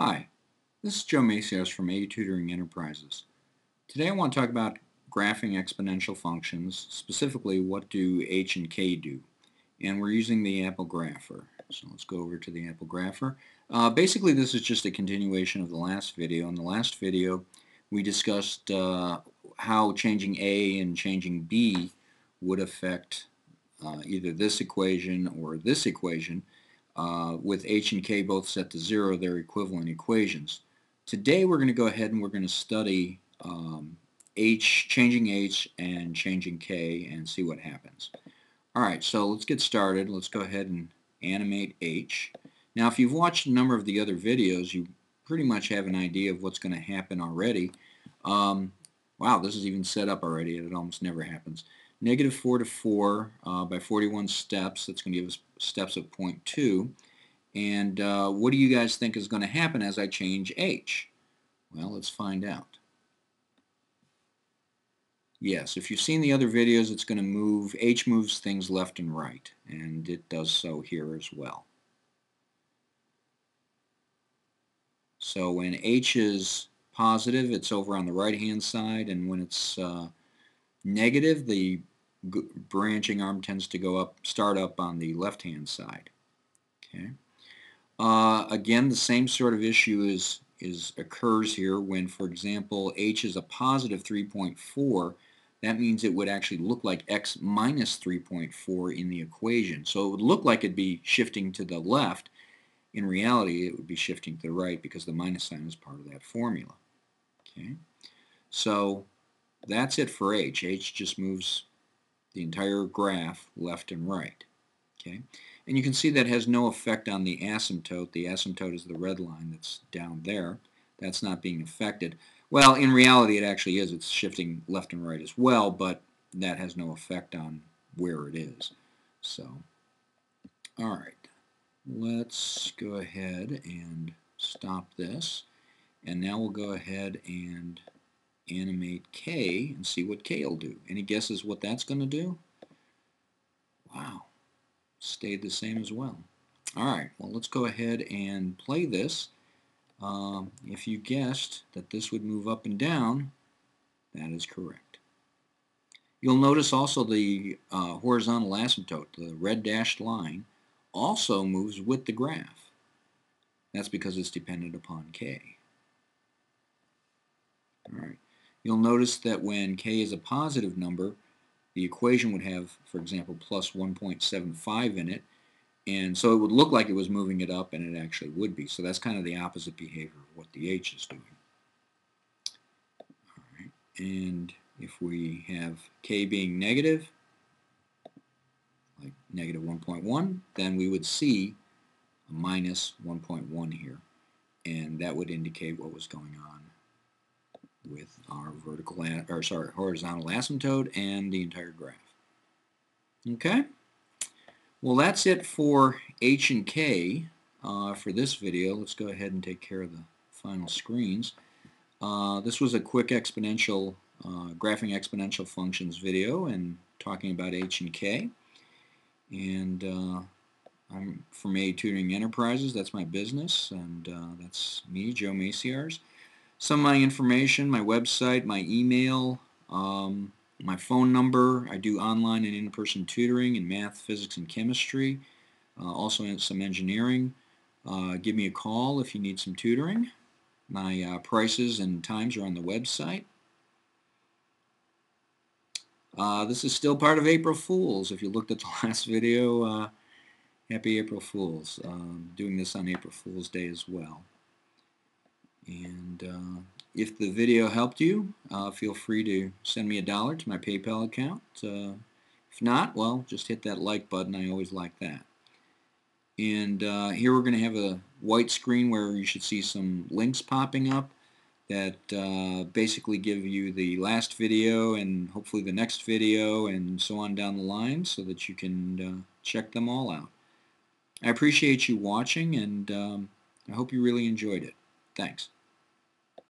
Hi, this is Joe Maciarz from A Tutoring Enterprises. Today I want to talk about graphing exponential functions, specifically what do h and k do. And we're using the Apple Grapher. So let's go over to the Apple Grapher. Uh, basically this is just a continuation of the last video. In the last video we discussed uh, how changing a and changing b would affect uh, either this equation or this equation uh, with h and k both set to 0, they're equivalent equations. Today we're going to go ahead and we're going to study um, h, changing h and changing k and see what happens. Alright, so let's get started. Let's go ahead and animate h. Now if you've watched a number of the other videos, you pretty much have an idea of what's going to happen already. Um, wow, this is even set up already. It almost never happens negative 4 to 4 uh, by 41 steps. That's going to give us steps of 0.2. And uh, what do you guys think is going to happen as I change h? Well, let's find out. Yes, if you've seen the other videos, it's going to move, h moves things left and right, and it does so here as well. So when h is positive, it's over on the right-hand side, and when it's uh, negative, the branching arm tends to go up, start up on the left-hand side. Okay. Uh, again, the same sort of issue is, is occurs here when, for example, h is a positive 3.4. That means it would actually look like x minus 3.4 in the equation. So it would look like it'd be shifting to the left. In reality, it would be shifting to the right because the minus sign is part of that formula. Okay. So that's it for h. h just moves the entire graph left and right. Okay, And you can see that has no effect on the asymptote. The asymptote is the red line that's down there. That's not being affected. Well, in reality it actually is. It's shifting left and right as well, but that has no effect on where it is. So, all right. Let's go ahead and stop this. And now we'll go ahead and animate K and see what K will do. Any guesses what that's going to do? Wow, stayed the same as well. Alright, well let's go ahead and play this. Um, if you guessed that this would move up and down, that is correct. You'll notice also the uh, horizontal asymptote, the red dashed line, also moves with the graph. That's because it's dependent upon K. Alright. You'll notice that when k is a positive number, the equation would have, for example, plus 1.75 in it, and so it would look like it was moving it up, and it actually would be. So that's kind of the opposite behavior of what the h is doing. And if we have k being negative, like negative 1.1, then we would see a minus 1.1 here, and that would indicate what was going on with our vertical or sorry horizontal asymptote and the entire graph. Okay. Well, that's it for H and K uh, for this video. Let's go ahead and take care of the final screens. Uh, this was a quick exponential, uh, graphing exponential functions video and talking about H and K. And uh, I'm from A Tutoring Enterprises. That's my business, and uh, that's me, Joe Maciarz some of my information, my website, my email, um, my phone number. I do online and in-person tutoring in math, physics, and chemistry. Uh, also some engineering. Uh, give me a call if you need some tutoring. My uh, prices and times are on the website. Uh, this is still part of April Fools. If you looked at the last video, uh, happy April Fools. Um, doing this on April Fool's Day as well. And uh, if the video helped you, uh, feel free to send me a dollar to my PayPal account. Uh, if not, well, just hit that like button. I always like that. And uh, here we're going to have a white screen where you should see some links popping up that uh, basically give you the last video and hopefully the next video and so on down the line so that you can uh, check them all out. I appreciate you watching and um, I hope you really enjoyed it. Thanks.